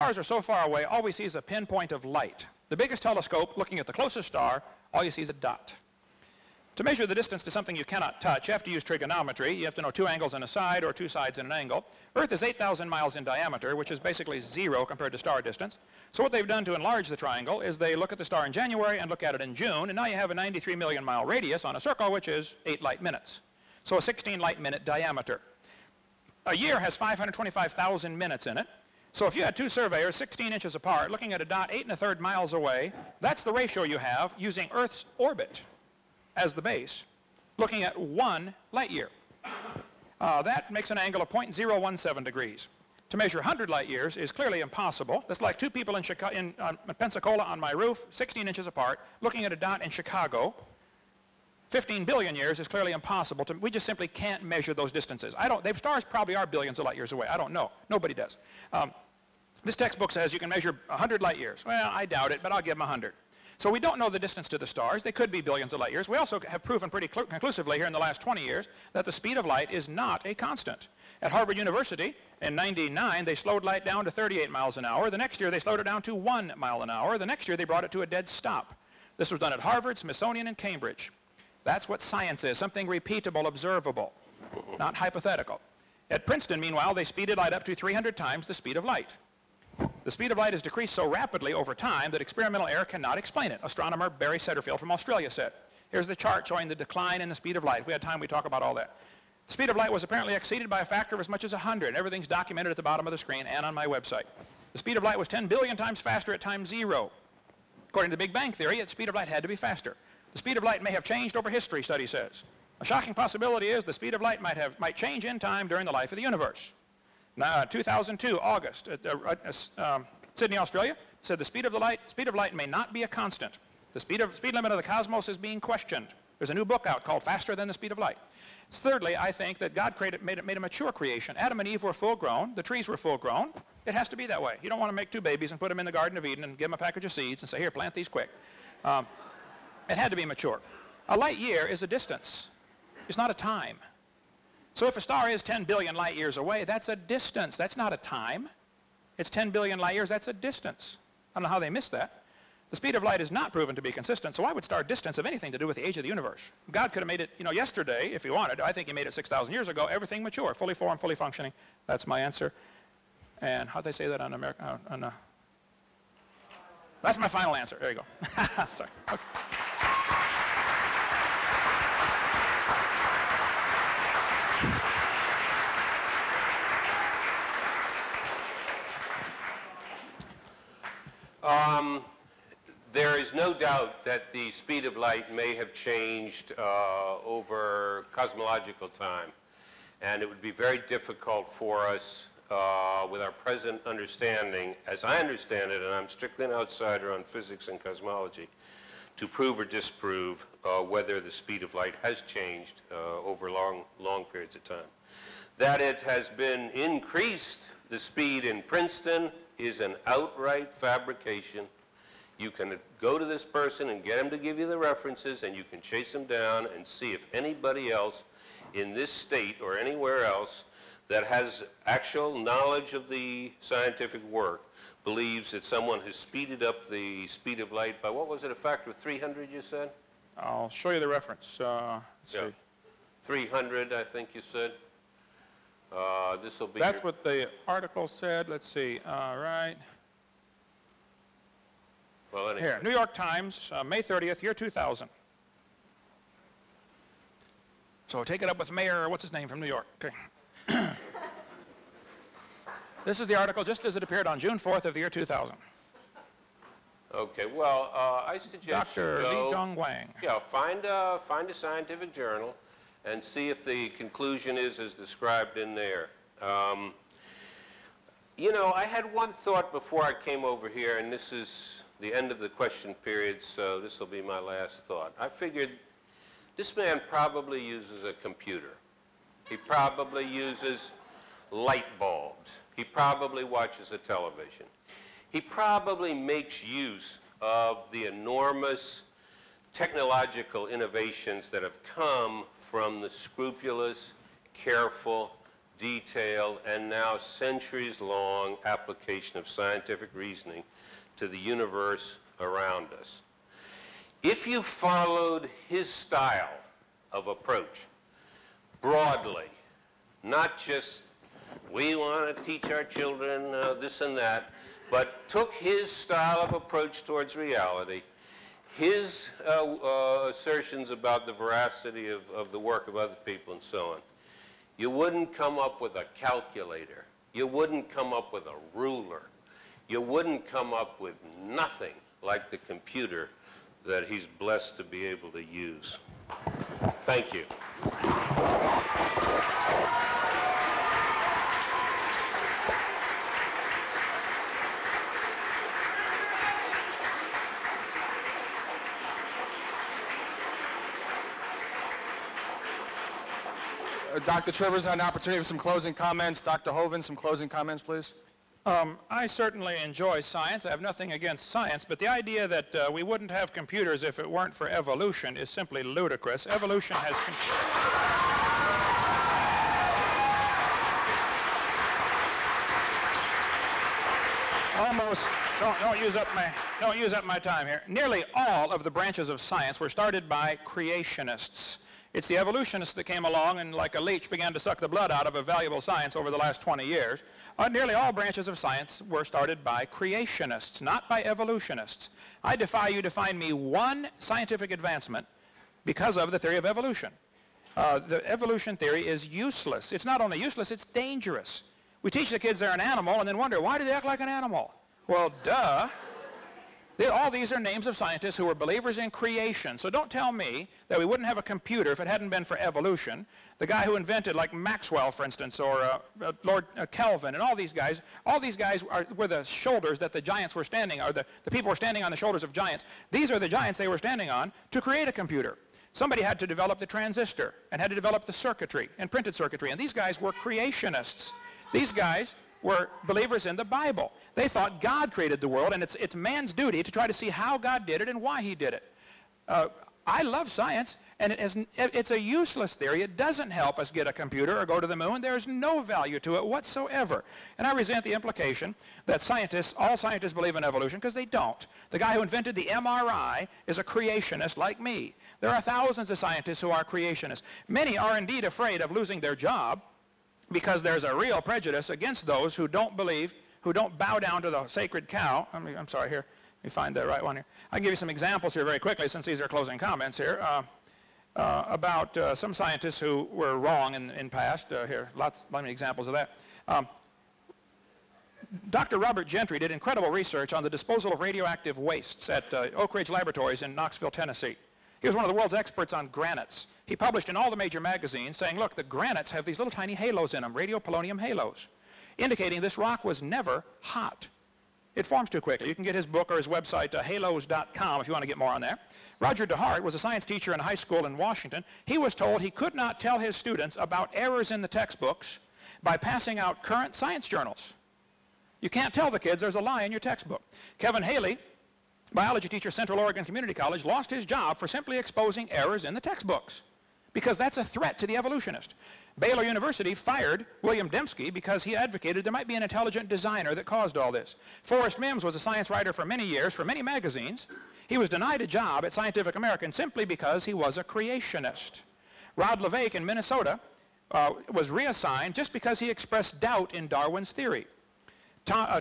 stars are so far away, all we see is a pinpoint of light. The biggest telescope, looking at the closest star, all you see is a dot. To measure the distance to something you cannot touch, you have to use trigonometry. You have to know two angles and a side or two sides and an angle. Earth is 8,000 miles in diameter, which is basically zero compared to star distance. So what they've done to enlarge the triangle is they look at the star in January and look at it in June, and now you have a 93 million mile radius on a circle, which is 8 light minutes. So a 16 light minute diameter. A year has 525,000 minutes in it. So if you had two surveyors 16 inches apart looking at a dot eight and a third miles away, that's the ratio you have using Earth's orbit as the base, looking at one light year. Uh, that makes an angle of 0.017 degrees. To measure 100 light years is clearly impossible. That's like two people in, Chicago, in uh, Pensacola on my roof, 16 inches apart, looking at a dot in Chicago. 15 billion years is clearly impossible. To, we just simply can't measure those distances. I don't, the stars probably are billions of light years away. I don't know. Nobody does. Um, this textbook says you can measure 100 light years. Well, I doubt it, but I'll give them 100. So we don't know the distance to the stars. They could be billions of light years. We also have proven pretty conclusively here in the last 20 years that the speed of light is not a constant. At Harvard University in 99, they slowed light down to 38 miles an hour. The next year, they slowed it down to 1 mile an hour. The next year, they brought it to a dead stop. This was done at Harvard, Smithsonian, and Cambridge. That's what science is, something repeatable, observable, not hypothetical. At Princeton, meanwhile, they speeded light up to 300 times the speed of light. The speed of light has decreased so rapidly over time that experimental error cannot explain it. Astronomer Barry Setterfield from Australia said. Here's the chart showing the decline in the speed of light. If we had time, we'd talk about all that. The speed of light was apparently exceeded by a factor of as much as 100. Everything's documented at the bottom of the screen and on my website. The speed of light was 10 billion times faster at time zero. According to the Big Bang Theory, the speed of light had to be faster. The speed of light may have changed over history, study says. A shocking possibility is the speed of light might, have, might change in time during the life of the universe. Now, 2002, August, uh, uh, um, Sydney, Australia, said the speed of the light, speed of light may not be a constant. The speed, of, speed limit of the cosmos is being questioned. There's a new book out called Faster Than the Speed of Light. Thirdly, I think that God created, made, made a mature creation. Adam and Eve were full grown. The trees were full grown. It has to be that way. You don't want to make two babies and put them in the Garden of Eden and give them a package of seeds and say, here, plant these quick. Um, it had to be mature. A light year is a distance. It's not a time. So if a star is 10 billion light years away, that's a distance. That's not a time. It's 10 billion light years. That's a distance. I don't know how they missed that. The speed of light is not proven to be consistent, so why would star distance have anything to do with the age of the universe? God could have made it, you know, yesterday, if he wanted. I think he made it 6,000 years ago. Everything mature, fully formed, fully functioning. That's my answer. And how'd they say that on American? Uh, on, uh, that's my final answer. There you go. Sorry. Okay. Um, there is no doubt that the speed of light may have changed uh, over cosmological time. And it would be very difficult for us uh, with our present understanding, as I understand it, and I'm strictly an outsider on physics and cosmology, to prove or disprove uh, whether the speed of light has changed uh, over long, long periods of time. That it has been increased, the speed in Princeton, is an outright fabrication. You can go to this person and get him to give you the references and you can chase him down and see if anybody else in this state or anywhere else that has actual knowledge of the scientific work believes that someone has speeded up the speed of light by, what was it, a factor of 300 you said? I'll show you the reference. Uh, yeah. 300, I think you said. Uh, this will be. That's what the article said. Let's see. All right. Well, anyway. Here, New York Times, uh, May 30th, year 2000. So take it up with Mayor, what's his name from New York? Okay. this is the article just as it appeared on June 4th of the year 2000. Okay, well, uh, I suggest Dr. Li Zhong Wang. Yeah, find a, find a scientific journal and see if the conclusion is as described in there. Um, you know, I had one thought before I came over here, and this is the end of the question period, so this will be my last thought. I figured this man probably uses a computer. He probably uses light bulbs. He probably watches a television. He probably makes use of the enormous technological innovations that have come from the scrupulous, careful, detailed, and now centuries-long application of scientific reasoning to the universe around us. If you followed his style of approach broadly, not just we want to teach our children uh, this and that, but took his style of approach towards reality, his uh, uh, assertions about the veracity of, of the work of other people and so on, you wouldn't come up with a calculator. You wouldn't come up with a ruler. You wouldn't come up with nothing like the computer that he's blessed to be able to use. Thank you. Uh, Dr. Trivers had an opportunity for some closing comments. Dr. Hovind, some closing comments, please. Um, I certainly enjoy science. I have nothing against science, but the idea that uh, we wouldn't have computers if it weren't for evolution is simply ludicrous. Evolution has... almost don't, don't use up my don't use up my time here. Nearly all of the branches of science were started by creationists. It's the evolutionists that came along and like a leech began to suck the blood out of a valuable science over the last 20 years. Uh, nearly all branches of science were started by creationists, not by evolutionists. I defy you to find me one scientific advancement because of the theory of evolution. Uh, the evolution theory is useless. It's not only useless, it's dangerous. We teach the kids they're an animal and then wonder, why do they act like an animal? Well, duh. All these are names of scientists who were believers in creation. So don't tell me that we wouldn't have a computer if it hadn't been for evolution. The guy who invented, like Maxwell, for instance, or uh, uh, Lord uh, Kelvin, and all these guys, all these guys are, were the shoulders that the giants were standing, or the, the people were standing on the shoulders of giants. These are the giants they were standing on to create a computer. Somebody had to develop the transistor and had to develop the circuitry and printed circuitry. And these guys were creationists. These guys were believers in the Bible. They thought God created the world, and it's, it's man's duty to try to see how God did it and why he did it. Uh, I love science, and it is, it's a useless theory. It doesn't help us get a computer or go to the moon. There's no value to it whatsoever. And I resent the implication that scientists, all scientists believe in evolution, because they don't. The guy who invented the MRI is a creationist like me. There are thousands of scientists who are creationists. Many are indeed afraid of losing their job because there's a real prejudice against those who don't believe, who don't bow down to the sacred cow. I mean, I'm sorry, here, let me find the right one here. I'll give you some examples here very quickly since these are closing comments here. Uh, uh, about uh, some scientists who were wrong in, in past. Uh, here, lots, many examples of that. Um, Dr. Robert Gentry did incredible research on the disposal of radioactive wastes at uh, Oak Ridge Laboratories in Knoxville, Tennessee. He was one of the world's experts on granites. He published in all the major magazines saying, look, the granites have these little tiny halos in them, radiopolonium halos, indicating this rock was never hot. It forms too quickly. You can get his book or his website, uh, halos.com, if you want to get more on that. Roger DeHart was a science teacher in high school in Washington. He was told he could not tell his students about errors in the textbooks by passing out current science journals. You can't tell the kids there's a lie in your textbook. Kevin Haley biology teacher, Central Oregon Community College, lost his job for simply exposing errors in the textbooks because that's a threat to the evolutionist. Baylor University fired William Dembski because he advocated there might be an intelligent designer that caused all this. Forrest Mims was a science writer for many years, for many magazines. He was denied a job at Scientific American simply because he was a creationist. Rod LeVake in Minnesota uh, was reassigned just because he expressed doubt in Darwin's theory. Uh,